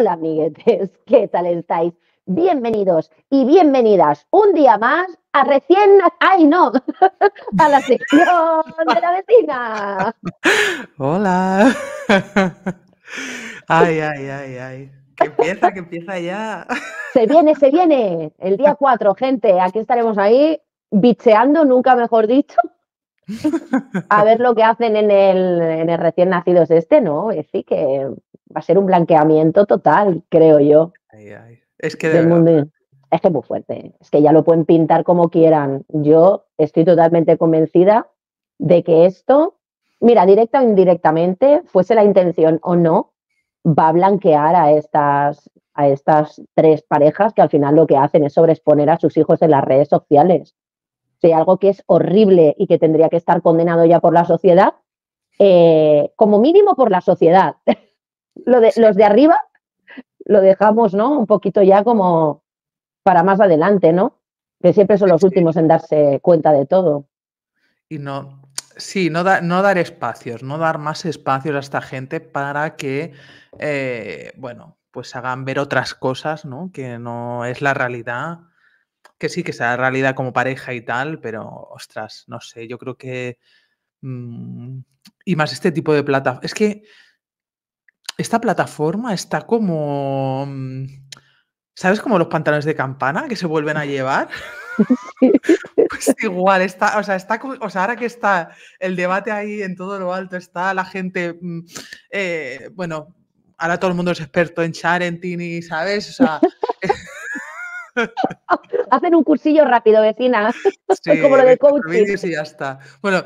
Hola, amiguetes, ¿qué tal estáis? Bienvenidos y bienvenidas un día más a recién... ¡Ay, no! a la sección de la vecina. Hola. Ay, ay, ay, ay. Que empieza, que empieza ya. Se viene, se viene. El día 4, gente. Aquí estaremos ahí bicheando, nunca mejor dicho. A ver lo que hacen en el, en el recién nacidos este, ¿no? Es decir, que va a ser un blanqueamiento total, creo yo. Es que mundo. Es que es muy fuerte. Es que ya lo pueden pintar como quieran. Yo estoy totalmente convencida de que esto, mira, directa o indirectamente, fuese la intención o no, va a blanquear a estas, a estas tres parejas que al final lo que hacen es sobreexponer a sus hijos en las redes sociales. O algo que es horrible y que tendría que estar condenado ya por la sociedad, eh, como mínimo por la sociedad. Lo de, Los de arriba lo dejamos, ¿no? Un poquito ya como para más adelante, ¿no? Que siempre son los últimos en darse cuenta de todo. Y no, sí, no, no dar espacios, no dar más espacios a esta gente para que, eh, bueno, pues hagan ver otras cosas, ¿no? Que no es la realidad. Que sí, que sea realidad como pareja y tal, pero ostras, no sé, yo creo que. Mm, y más este tipo de plata. Es que esta plataforma está como. Mm, ¿Sabes como los pantalones de campana que se vuelven a llevar? Pues igual, está, o sea, está, o sea, ahora que está el debate ahí en todo lo alto, está la gente, mm, eh, bueno, ahora todo el mundo es experto en Charentini, ¿sabes? O sea, Hacen un cursillo rápido, vecina, como lo de coaching. Y ya está. Bueno,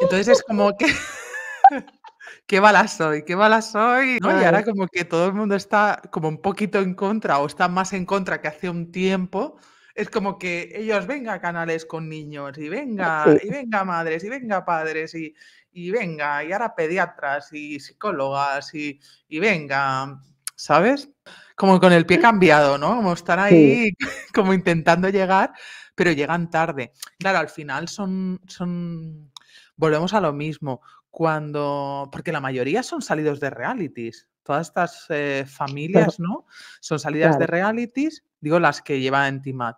entonces es como que qué mala soy, qué mala soy. ¿no? Y ahora como que todo el mundo está como un poquito en contra o está más en contra que hace un tiempo. Es como que ellos venga canales con niños y venga, y venga madres, y venga padres, y, y, venga, y ahora pediatras y psicólogas, y, y venga, ¿sabes? Como con el pie cambiado, ¿no? Como están ahí como intentando llegar, pero llegan tarde. Claro, al final son, son, volvemos a lo mismo cuando, porque la mayoría son salidos de realities. Todas estas eh, familias, ¿no? Son salidas de realities, digo las que llevan en Timat.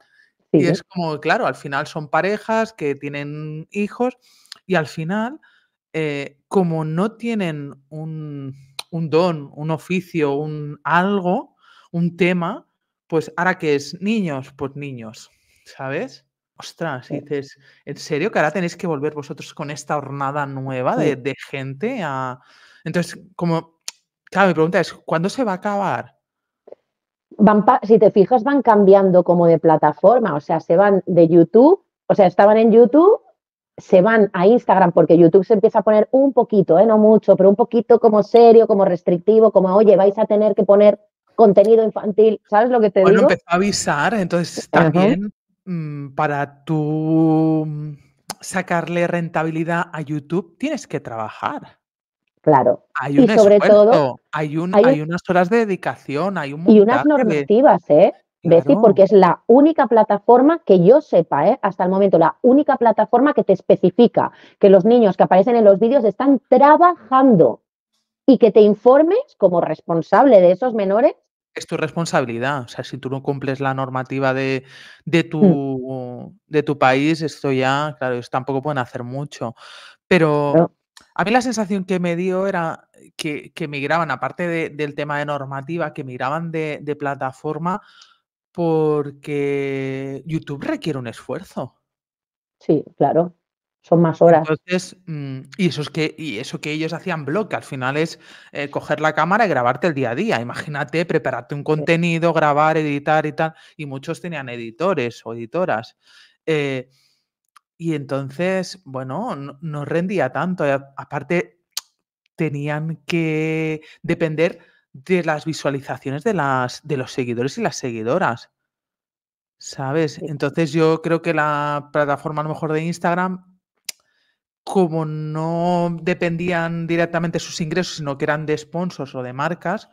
Y es como, claro, al final son parejas que tienen hijos y al final, eh, como no tienen un, un, don, un oficio, un algo, un tema, pues ahora que es niños, pues niños, ¿sabes? Ostras, dices, ¿en serio que ahora tenéis que volver vosotros con esta hornada nueva de, gente a... Entonces, como, claro, mi pregunta es, ¿cuándo se va a acabar? Van si te fijas, van cambiando como de plataforma, o sea, se van de YouTube, o sea, estaban en YouTube, se van a Instagram porque YouTube se empieza a poner un poquito, ¿eh? no mucho, pero un poquito como serio, como restrictivo, como, oye, vais a tener que poner contenido infantil, ¿sabes lo que te digo? Bueno, empezó a avisar, entonces también Mm, para tú mm, sacarle rentabilidad a YouTube, tienes que trabajar. Claro. Hay un y sobre todo, hay, un, hay, unas horas de dedicación, hay un Y unas normativas, ¿eh? Claro. porque es la única plataforma que yo sepa, ¿eh? hasta el momento, la única plataforma que te especifica que los niños que aparecen en los vídeos están trabajando y que te informes como responsable de esos menores es tu responsabilidad. O sea, si tú no cumples la normativa de, de, mm. tu, de tu país, esto ya, claro, ellos tampoco pueden hacer mucho. Pero a mí la sensación que me dio era que, que migraban, aparte del tema de normativa, que migraban de, de plataforma porque YouTube requiere un esfuerzo. Sí, claro son más horas. Entonces, mm, y eso es que, y eso que ellos hacían blog, que al final es eh, coger la cámara y grabarte el día a día. Imagínate, prepararte un contenido, grabar, editar y tal. Y muchos tenían editores o editoras. Eh, y entonces, bueno, no, rendía tanto. Aparte, tenían que depender de las visualizaciones de, las, de los seguidores y las seguidoras. ¿Sabes? Entonces yo creo que la plataforma a lo mejor de Instagram como no dependían directamente sus ingresos, sino que eran de sponsors o de marcas,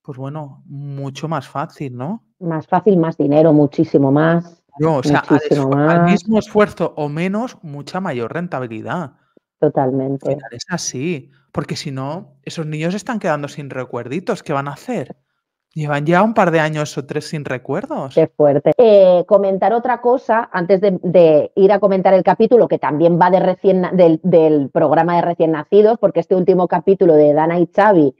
pues bueno, mucho más fácil, ¿no? Más fácil, más dinero, muchísimo más. No, o sea, al, mismo esfuerzo o menos, mucha mayor rentabilidad. Totalmente. Es así, porque si no, esos niños están quedando sin recuerditos. ¿Qué van a hacer? Llevan ya un par de años o tres sin recuerdos. Qué fuerte. Eh, comentar otra cosa antes de, ir a comentar el capítulo que también va de recién, del, programa de recién nacidos, porque este último capítulo de Dana y Xavi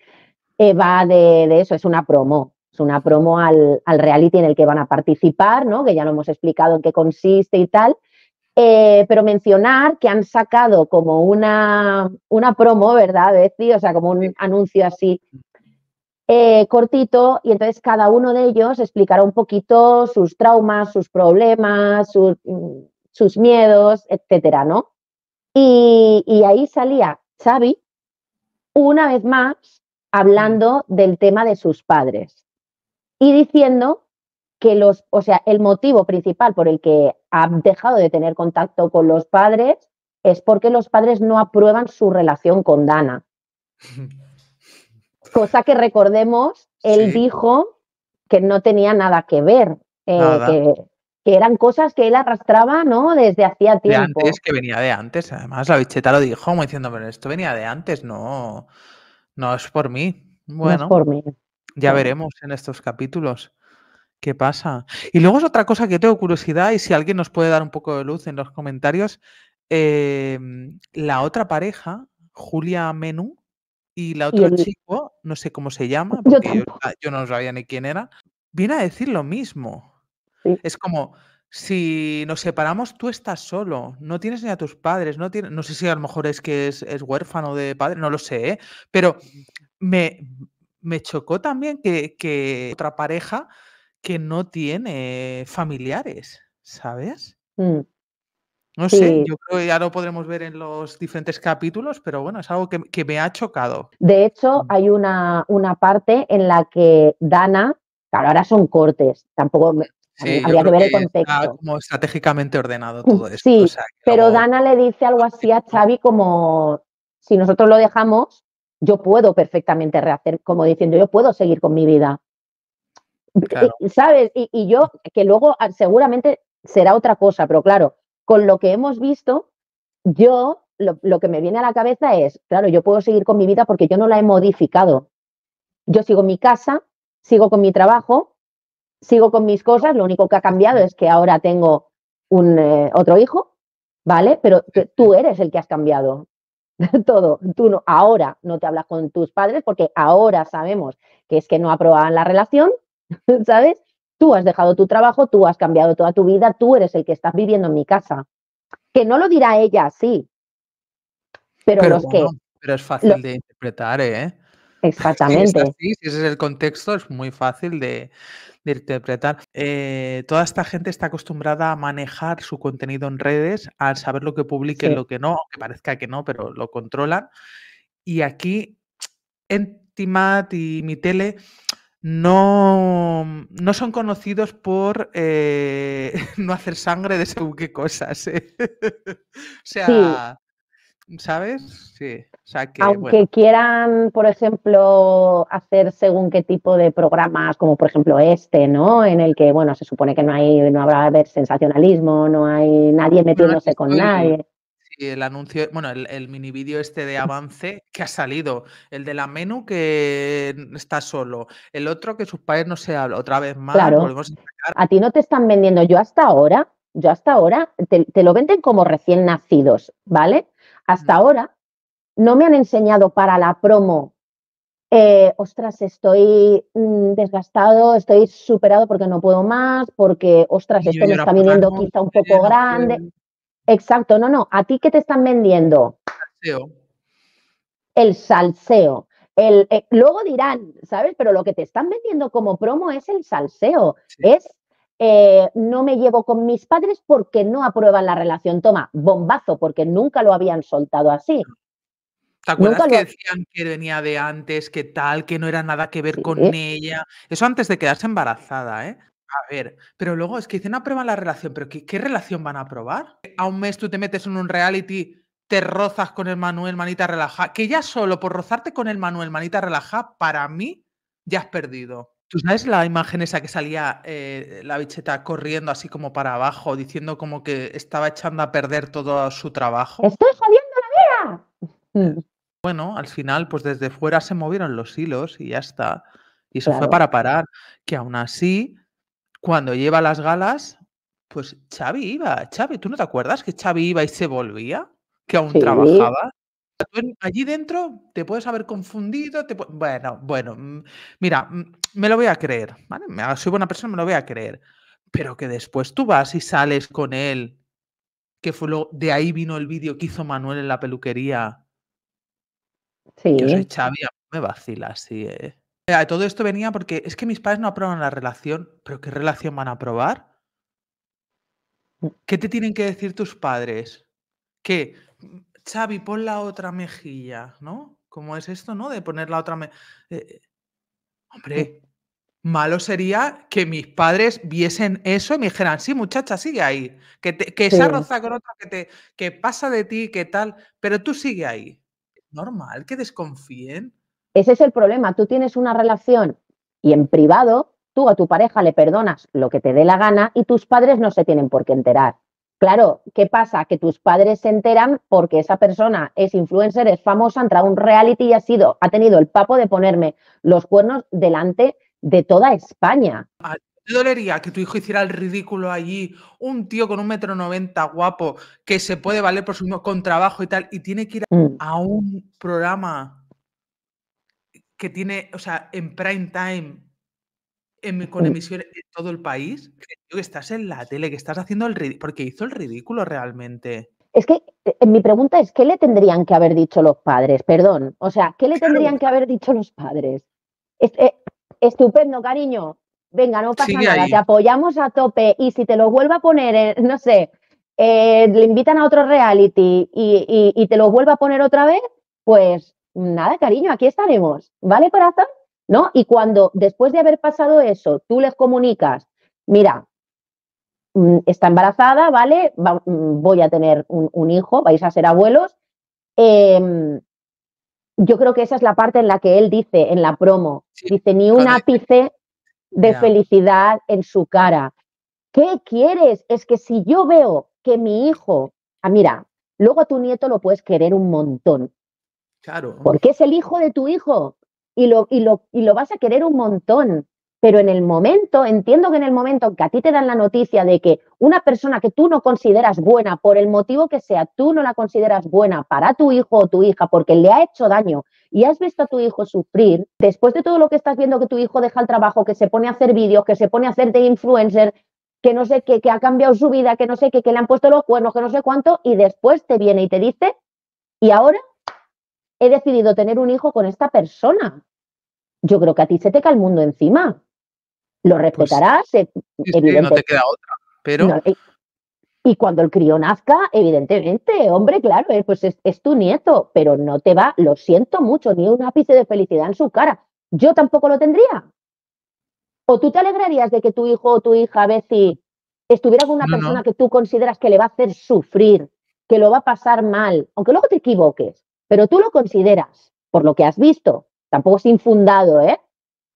eh, va de, eso, es una promo. Es una promo al, reality en el que van a participar, ¿no? Que ya lo hemos explicado en qué consiste y tal. Eh, pero mencionar que han sacado como una, una promo, ¿verdad, Betsy? O sea, como un anuncio así eh, cortito y entonces cada uno de ellos explicará un poquito sus traumas, sus problemas, mm, sus, miedos, etcétera, ¿no? Y, y, ahí salía Xavi una vez más hablando del tema de sus padres y diciendo que los, o sea, el motivo principal por el que ha dejado de tener contacto con los padres es porque los padres no aprueban su relación con Dana. Cosa que recordemos, él dijo que no tenía nada que ver, eh, que, eran cosas que él arrastraba, ¿no? Desde hacía tiempo. De antes, que venía de antes. Además, la bicheta lo dijo como diciendo, pero esto venía de antes, no, no es por mí. Bueno, es por mí. Ya veremos en estos capítulos qué pasa. Y luego es otra cosa que tengo curiosidad y si alguien nos puede dar un poco de luz en los comentarios. Em, la otra pareja, Julia Menú, y la otro chico, no sé cómo se llama, porque yo, no sabía ni quién era, viene a decir lo mismo. Es como, si nos separamos, tú estás solo, no tienes ni a tus padres, no, no sé si a lo mejor es que es, huérfano de padre, no lo sé, ¿eh? pero me, me chocó también que, que, otra pareja que no tiene familiares, ¿sabes? Mm. No sé, yo creo que ya lo podremos ver en los diferentes capítulos, pero bueno, es algo que, me ha chocado. De hecho, mm. hay una, una, parte en la que Dana, claro, ahora son cortes, tampoco habría que ver el contexto. Está como estratégicamente ordenado todo esto. Sí, pero Dana le dice algo así a Xavi como, si nosotros lo dejamos, yo puedo perfectamente rehacer, como diciendo, yo puedo seguir con mi vida. ¿Sabes? Y, y yo, que luego ah, seguramente será otra cosa, pero claro, con lo que hemos visto, yo lo, que me viene a la cabeza es, claro, yo puedo seguir con mi vida porque yo no la he modificado. Yo sigo en mi casa, sigo con mi trabajo, sigo con mis cosas, lo único que ha cambiado es que ahora tengo un eh, otro hijo, ¿vale? Pero tú eres el que has cambiado todo. Tú no, ahora no te hablas con tus padres porque ahora sabemos que es que no aprobaban la relación, ¿sabes? Tú has dejado tu trabajo, tú has cambiado toda tu vida, tú eres el que estás viviendo en mi casa. Que no lo dirá ella así. Pero, los que. Pero es fácil de interpretar, ¿eh? Exactamente. Si, ese es el contexto, es muy fácil de, interpretar. Eh, toda esta gente está acostumbrada a manejar su contenido en redes, al saber lo que publique y lo que no, aunque parezca que no, pero lo controlan. Y aquí, en Timat y mi tele, no, no son conocidos por eh, no hacer sangre de según qué cosas. ¿eh? o sea, ¿sabes? Sí. Aunque quieran, por ejemplo, hacer según qué tipo de programas, como por ejemplo este, ¿no? En el que, bueno, se supone que no hay, no habrá haber sensacionalismo, no hay nadie metiéndose con nadie el anuncio, bueno, el, mini vídeo este de avance que ha salido, el de la menú que está solo, el otro que sus padres no se hablan, otra vez más, claro. a, ti no te están vendiendo, yo hasta ahora, yo hasta ahora, te, lo venden como recién nacidos, ¿vale? Hasta ahora no me han enseñado para la promo, eh, ostras, estoy mm, desgastado, estoy superado porque no puedo más, porque, ostras, esto me está viniendo quizá un poco grande. Exacto, no, no. ¿A ti qué te están vendiendo? Salseo. El salseo. El, eh, luego dirán, ¿sabes? Pero lo que te están vendiendo como promo es el salseo. Es eh, no me llevo con mis padres porque no aprueban la relación. Toma, bombazo, porque nunca lo habían soltado así. ¿Te acuerdas que decían que venía de antes, que tal, que no era nada que ver con ella? Eso antes de quedarse embarazada, ¿eh? A ver, pero luego es que dicen, aprueban la relación, pero ¿qué, relación van a aprobar? A un mes tú te metes en un reality, te rozas con el Manuel manita relaja, que ya solo por rozarte con el Manuel manita relaja, para mí ya has perdido. ¿Tú sabes la imagen esa que salía eh, la bicheta corriendo así como para abajo, diciendo como que estaba echando a perder todo su trabajo? ¡Estoy jodiendo la vida! Bueno, al final, pues desde fuera se movieron los hilos y ya está. Y eso fue para parar. Que aún así, cuando lleva las galas, pues Xavi iba. Xavi, ¿tú no te acuerdas que Xavi iba y se volvía? Que aún trabajaba. allí dentro te puedes haber confundido. bueno, bueno, mm, mira, mm, me lo voy a creer. ¿vale? Soy buena persona, me lo voy a creer. Pero que después tú vas y sales con él. Que fue lo, de ahí vino el vídeo que hizo Manuel en la peluquería. Sí. Yo soy Xavi, me vacila, sí. Eh. Todo esto venía porque es que mis padres no aprueban la relación, pero ¿qué relación van a aprobar? Mm. ¿Qué te tienen que decir tus padres? Que, Xavi, pon la otra mejilla, ¿no? ¿Cómo es esto, no? De poner la otra mejilla. Eh, eh, hombre, malo sería que mis padres viesen eso y me dijeran, sí, muchacha, sigue ahí. Que, que esa roza con otra, que, te, que pasa de ti, que tal, pero tú sigue ahí. Normal que desconfíen. Ese es el problema. Tú tienes una relación y en privado tú a tu pareja le perdonas lo que te dé la gana y tus padres no se tienen por qué enterar. Claro, ¿qué pasa? Que tus padres se enteran porque esa persona es influencer, es famosa, ha entrado a un reality y ha sido, ha tenido el papo de ponerme los cuernos delante de toda España. ¿Te dolería que tu hijo hiciera el ridículo allí? Un tío con un metro noventa guapo que se puede valer por su con trabajo y tal, y tiene que ir mm. a un programa que tiene, o sea, en prime time, con emisiones en todo el país, que estás en la tele, que estás haciendo el ridículo, porque hizo el ridículo realmente. Es que eh, mi pregunta es, ¿qué le tendrían que haber dicho los padres? Perdón, o sea, ¿qué le tendrían que haber dicho los padres? Eh, estupendo, cariño. Venga, no pasa nada, te apoyamos a tope y si te lo vuelve a poner, no sé, eh, le invitan a otro reality y, y te lo vuelve a poner otra vez, pues nada, cariño, aquí estaremos, ¿vale, corazón? ¿No? Y cuando después de haber pasado eso, tú les comunicas, mira, mm, está embarazada, ¿vale? Mm, voy a tener un, hijo, vais a ser abuelos. Em, yo creo que esa es la parte en la que él dice en la promo, dice, ni un ápice de felicidad en su cara. ¿Qué quieres? Es que si yo veo que mi hijo, ah, mira, luego a tu nieto lo puedes querer un montón, porque es el hijo de tu hijo y lo, y, lo, y lo vas a querer un montón. Pero en el momento, entiendo que en el momento que a ti te dan la noticia de que una persona que tú no consideras buena, por el motivo que sea, tú no la consideras buena para tu hijo o tu hija porque le ha hecho daño y has visto a tu hijo sufrir, después de todo lo que estás viendo que tu hijo deja el trabajo, que se pone a hacer vídeos, que se pone a hacer de influencer, que no sé qué, que ha cambiado su vida, que no sé qué, que le han puesto los cuernos, que no sé cuánto, y después te viene y te dice, ¿y ahora he decidido tener un hijo con esta persona. Yo creo que a ti se te cae el mundo encima. Lo pues respetarás, evidentemente. no te queda otra, pero... y, cuando el crío nazca, evidentemente, hombre, claro, eh, pues es, es, tu nieto, pero no te va, lo siento mucho, ni un ápice de felicidad en su cara. Yo tampoco lo tendría. ¿O tú te alegrarías de que tu hijo o tu hija, Betsy, estuviera con una persona que tú consideras que le va a hacer sufrir, que lo va a pasar mal, aunque luego te equivoques? Pero tú lo consideras, por lo que has visto, tampoco es infundado, ¿eh?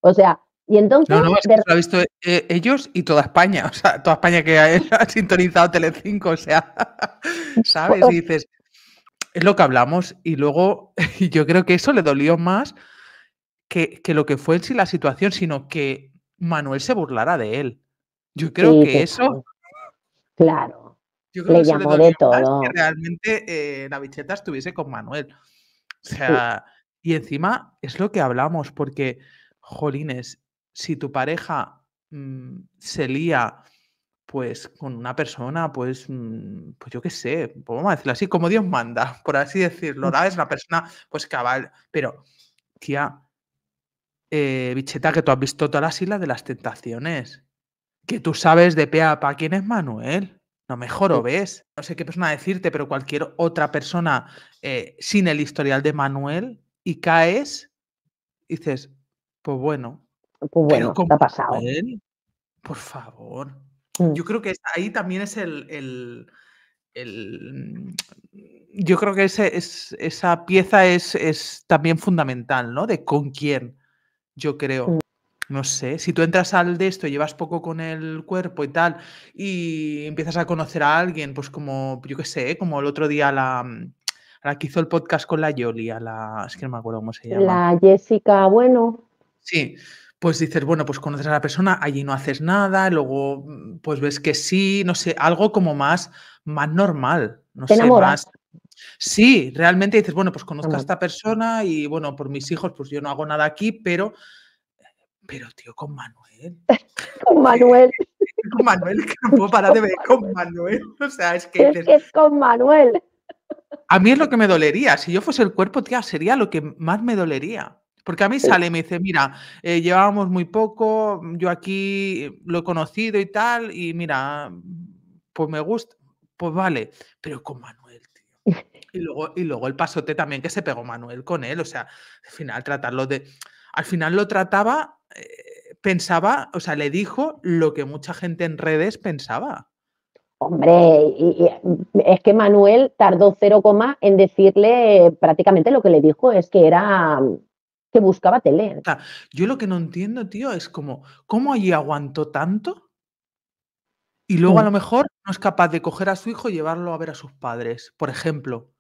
O sea, y entonces... No, no, es que lo han visto eh, ellos y toda España, o sea, toda España que ha, sintonizado Telecinco, o sea, ¿sabes? Y dices, es lo que hablamos y luego yo creo que eso le dolió más que, que lo que fue en sí la situación, sino que Manuel se burlara de él. Yo creo que eso... Claro. Yo creo le que llamó de todo. Que realmente eh, la bicheta estuviese con Manuel. O sea, y encima es lo que hablamos, porque, jolines, si tu pareja mm, se lía pues con una persona, pues, mm, pues yo qué sé, pues vamos a decirlo así, como Dios manda, por así decirlo, ¿sabes? Una persona, pues cabal, pero, tía, eh, bicheta, que tú has visto todas las islas de las tentaciones, que tú sabes de pe a pa quién es Manuel. No mejor o ves. No sé qué persona decirte, pero cualquier otra persona eh, sin el historial de Manuel y caes, dices, pues bueno. Pues bueno, ¿qué ha pasado? por favor. Mm. Yo creo que ahí también es el. yo creo que ese, es, esa pieza es, es, también fundamental, ¿no? De con quién, yo creo. Mm no sé, si tú entras al de esto, llevas poco con el cuerpo y tal, y empiezas a conocer a alguien, pues como, yo qué sé, como el otro día la, la que hizo el podcast con la Yoli, a la, es que no me acuerdo cómo se llama. La Jessica, bueno. Sí, pues dices, bueno, pues conoces a la persona, allí no haces nada, luego pues ves que sí, no sé, algo como más, más normal, no Te sé, enamoras. más. Sí, realmente dices, bueno, pues conozco a esta persona y bueno, por mis hijos, pues yo no hago nada aquí, pero, pero tío, con Manuel. Con Manuel. con Manuel, que no puedo parar de ver con Manuel. O sea, es que, Es que es con Manuel. a mí es lo que me dolería. Si yo fuese el cuerpo, tía, sería lo que más me dolería. Porque a mí sale y me dice, mira, eh, llevábamos muy poco, yo aquí lo he conocido y tal, y mira, pues me gusta, pues vale, pero con Manuel, tío. Y luego, y luego el pasote también que se pegó Manuel con él, o sea, al final tratarlo de... Al final lo trataba, eh, pensaba, o sea, le dijo lo que mucha gente en redes pensaba. Hombre, y- y es que Manuel tardó cero coma en decirle prácticamente lo que le dijo, es que era que buscaba tele. O sea, yo lo que no entiendo, tío, es como, ¿cómo allí aguantó tanto? Y luego a Mm. lo mejor no es capaz de coger a su hijo y llevarlo a ver a sus padres, por ejemplo.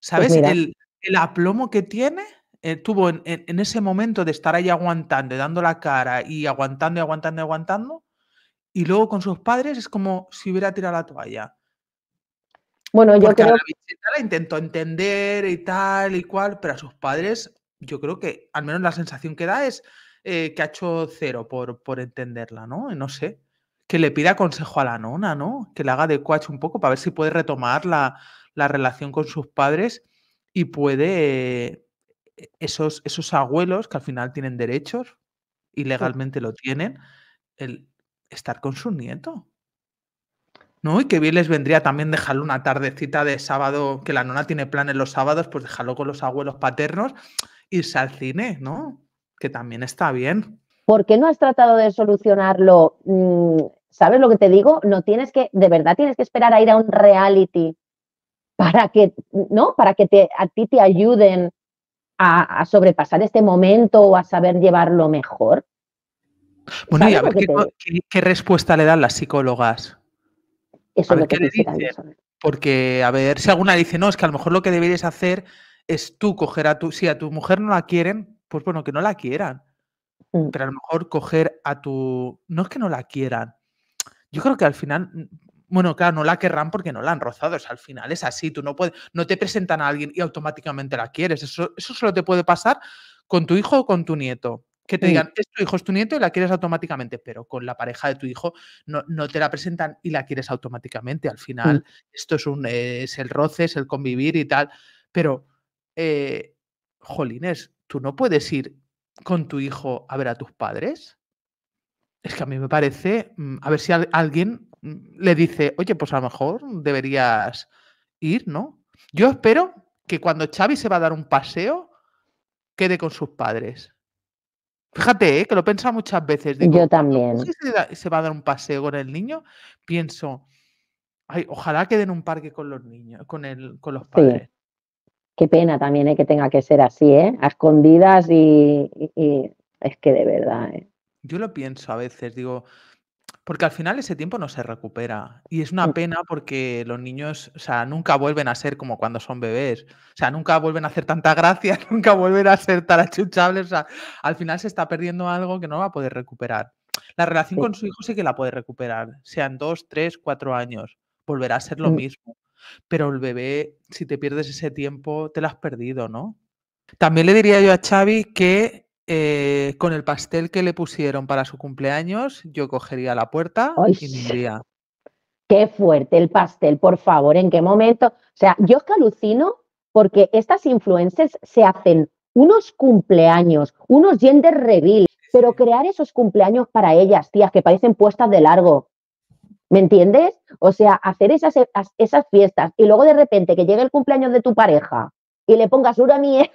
¿Sabes? Pues mira. El, el aplomo que tiene, eh, tuvo en, en- en ese momento de estar ahí aguantando, y dando la cara y aguantando y aguantando y aguantando, y luego con sus padres es como si hubiera tirado la toalla. Bueno, yo Porque a creo la intentó entender y tal y cual, pero a sus padres, yo creo que al menos la sensación que da es eh, que ha hecho cero por, por entenderla, ¿no? Y no sé. Que le pida consejo a la nona, ¿no? Que le haga de coach un poco para ver si puede retomar la, la relación con sus padres y puede esos, esos abuelos que al final tienen derechos y legalmente lo tienen, el estar con su nieto. ¿No? Y que bien les vendría también dejarlo una tardecita de sábado, que la nona tiene planes los sábados, pues dejarlo con los abuelos paternos, irse al cine, ¿no? Que también está bien. ¿Por qué no has tratado de solucionarlo? Mm, ¿Sabes lo que te digo? No tienes que, de verdad tienes que esperar a ir a un reality para que, ¿no? Para que te, a ti te ayuden a, a sobrepasar este momento o a saber llevarlo mejor. Bueno, y ¿Sabes a ver qué, te co- digo? qué- qué respuesta le dan las psicólogas. Eso A es ver lo que qué le dicen. Porque, a ver, si alguna dice, no, es que a lo mejor lo que deberías hacer es tú coger a tu, si a tu mujer no la quieren, pues bueno, que no la quieran. Mm. Pero a lo mejor coger a tu, no es que no la quieran. Yo creo que al final, bueno, claro, no la querrán porque no la han rozado. O sea, al final es así. Tú no puedes, no te presentan a alguien y automáticamente la quieres. Eso, eso solo te puede pasar con tu hijo o con tu nieto. Que te Mm. digan, es tu hijo, es tu nieto y la quieres automáticamente, pero con la pareja de tu hijo no, no te la presentan y la quieres automáticamente. Al final, esto es, un, eh, es el roce, es el convivir y tal. Pero, eh, jolines, tú no puedes ir con tu hijo a ver a tus padres. Es que a mí me parece, mm, a ver si al- alguien mm, le dice, oye, pues a lo mejor deberías ir, ¿no? Yo espero que cuando Xavi se va a dar un paseo, quede con sus padres. Fíjate, ¿eh? que lo piensa muchas veces. Digo, Yo también. se, da- se va a dar un paseo con el niño, pienso, ay, ojalá quede en un parque con los niños, con, el, con los Sí. padres. Qué pena también ¿eh? que tenga que ser así, ¿eh? A escondidas y, y- y es que de verdad, ¿eh? Yo lo pienso a veces, digo, porque al final ese tiempo no se recupera. Y es una Mm. pena porque los niños, o sea, nunca vuelven a ser como cuando son bebés. O sea, nunca vuelven a hacer tanta gracia, nunca vuelven a ser tan achuchables. O sea, al final se está perdiendo algo que no va a poder recuperar. La relación con su hijo sí que la puede recuperar, sean dos, tres, cuatro años. Volverá a ser lo Mm. mismo. Pero el bebé, si te pierdes ese tiempo, te lo has perdido, ¿no? También le diría yo a Xavi que eh, con el pastel que le pusieron para su cumpleaños, yo cogería la puerta Ay. y me iría. Qué fuerte el pastel, por favor, ¿en qué momento? O sea, yo es que alucino porque estas influencers se hacen unos cumpleaños, unos gender reveal, pero crear esos cumpleaños para ellas, tías, que parecen puestas de largo. ¿Me entiendes? O sea, hacer esas, esas fiestas y luego de repente que llegue el cumpleaños de tu pareja y le pongas una mierda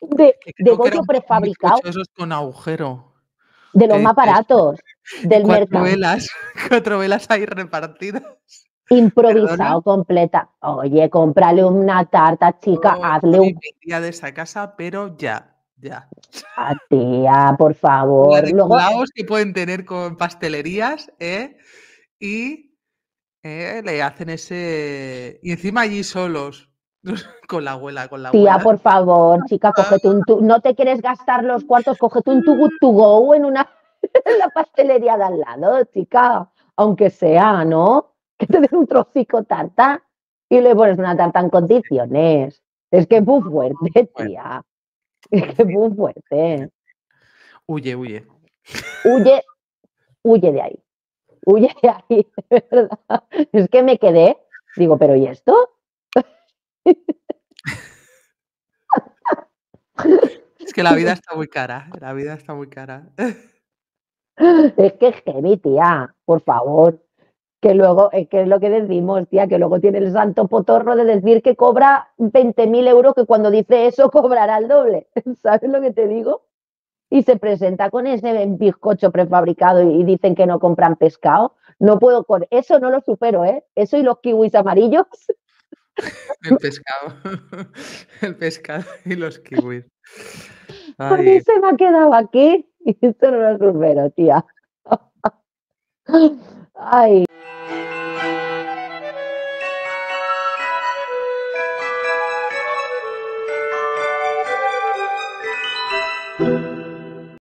de, de un prefabricado, esos con agujero. de los que más baratos, del cuatro mercado. velas, cuatro velas ahí repartidas. Improvisado completa. Oye, cómprale una tarta, chica, Yo, hazle un iría de esa casa, pero ya, ya. Ah, tía, por favor. de Luego, que pueden tener con pastelerías, ¿eh? Y eh, le hacen ese. Y encima allí solos. con la abuela, con la Tía, abuela. por favor, chica, cógete un tu- no te quieres gastar los cuartos, cógete un good to go en una en la pastelería de al lado, chica, aunque sea, ¿no? Que te den un trocico tarta y le pones una tarta en condiciones. Es que es muy fuerte, tía. Es que es muy fuerte. Huye, huye. Huye, huye de ahí. Huye de ahí, de verdad. Es que me quedé, digo, pero ¿y esto? Es que la vida está muy cara. La vida está muy cara. Es que es heavy, tía, por favor. Que luego, es que es lo que decimos, tía, que luego tiene el santo potorro de decir que cobra 20.000 euros, que cuando dice eso cobrará el doble. ¿Sabes lo que te digo? Y se presenta con ese bizcocho prefabricado y dicen que no compran pescado. No puedo con eso, no lo supero, ¿eh? Eso y los kiwis amarillos. El pescado. El pescado y los kiwis. A mí Ay, se me ha quedado aquí y esto no lo supero, tía. Ay.